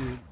dude.